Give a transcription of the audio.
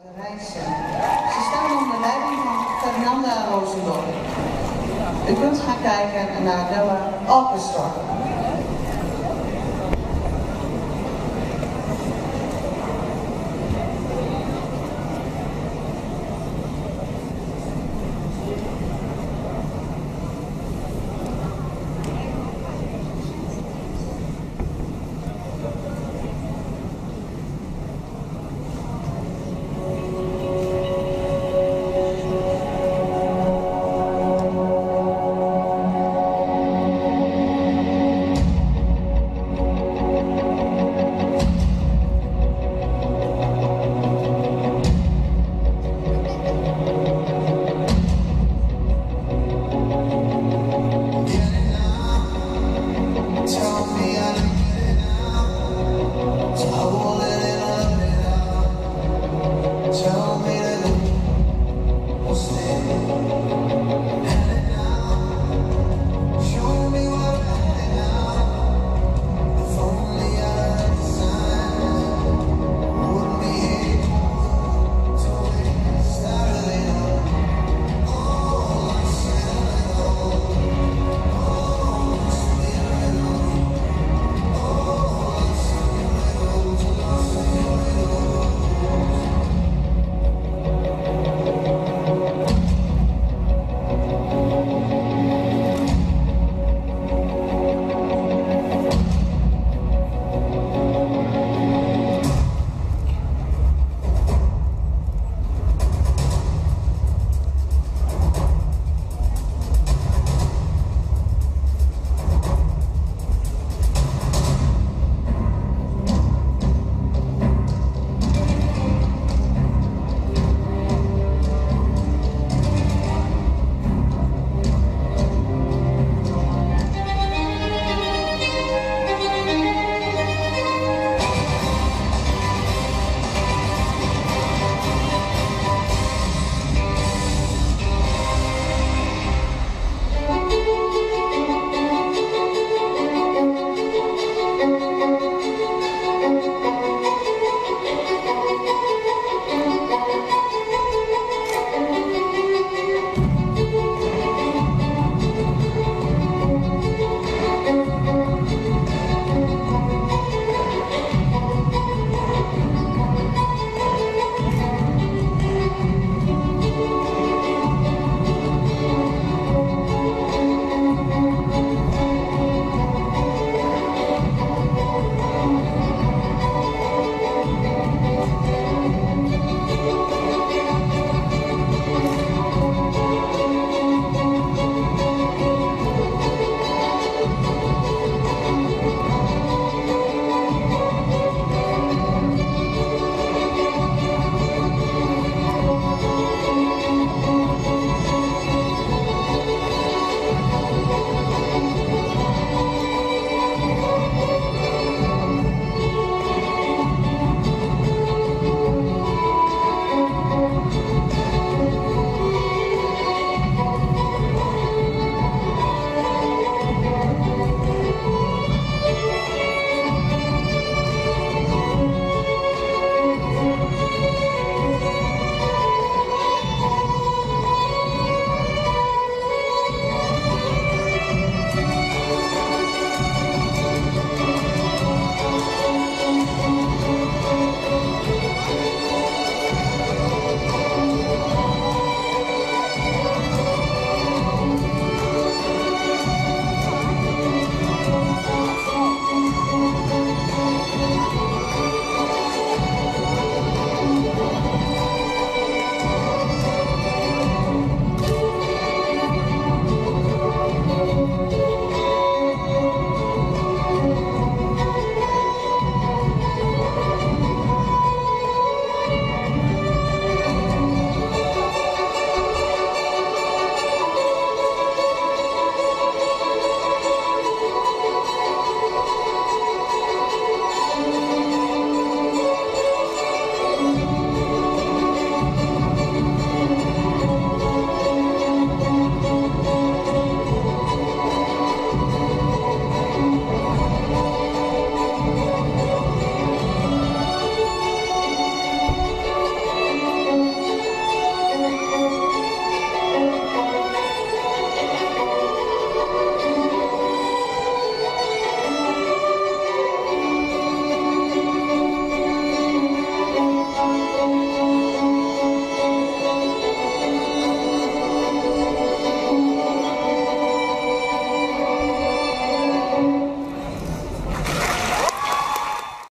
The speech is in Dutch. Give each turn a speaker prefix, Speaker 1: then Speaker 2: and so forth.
Speaker 1: Ze staan onder leiding van Fernanda Roosendorp. U kunt gaan kijken naar Della Orchestra.
Speaker 2: Oslo.